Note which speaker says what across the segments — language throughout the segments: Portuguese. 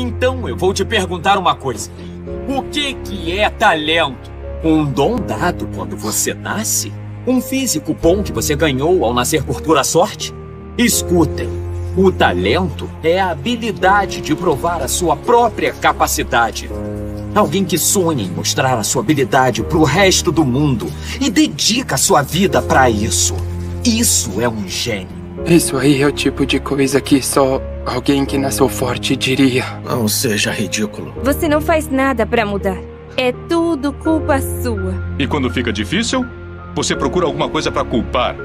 Speaker 1: Então eu vou te perguntar uma coisa. O que que é talento? Um dom dado quando você nasce? Um físico bom que você ganhou ao nascer por pura sorte? Escutem, o talento é a habilidade de provar a sua própria capacidade. Alguém que sonha em mostrar a sua habilidade para o resto do mundo e dedica a sua vida para isso. Isso é um gênio.
Speaker 2: Isso aí é o tipo de coisa que só alguém que nasceu forte diria.
Speaker 3: Não seja ridículo.
Speaker 4: Você não faz nada para mudar. É tudo culpa sua.
Speaker 5: E quando fica difícil, você procura alguma coisa para culpar,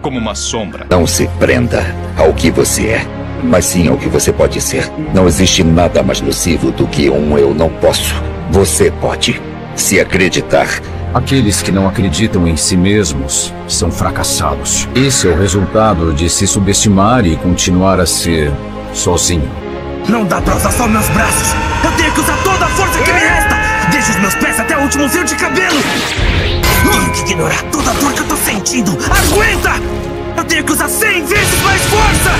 Speaker 5: como uma sombra.
Speaker 6: Não se prenda ao que você é, mas sim ao que você pode ser. Não existe nada mais nocivo do que um eu não posso. Você pode. Se acreditar,
Speaker 7: Aqueles que não acreditam em si mesmos são fracassados. Esse é o resultado de se subestimar e continuar a ser sozinho.
Speaker 8: Não dá pra usar só meus braços! Eu tenho que usar toda a força que me resta! Deixa os meus pés até o último fio de cabelo! Tenho que ignorar toda a dor que eu tô sentindo! Aguenta! Eu tenho que usar cem vezes mais força!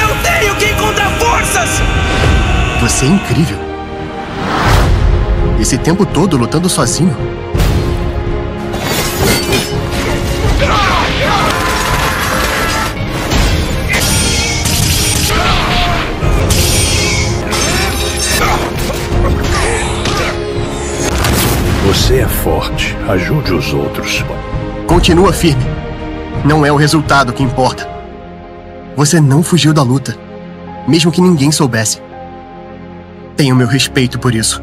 Speaker 8: Eu tenho que encontrar forças!
Speaker 9: Você é incrível. Esse tempo todo lutando sozinho.
Speaker 10: Você é forte. Ajude os outros.
Speaker 9: Continua firme. Não é o resultado que importa. Você não fugiu da luta, mesmo que ninguém soubesse. Tenho meu respeito por isso.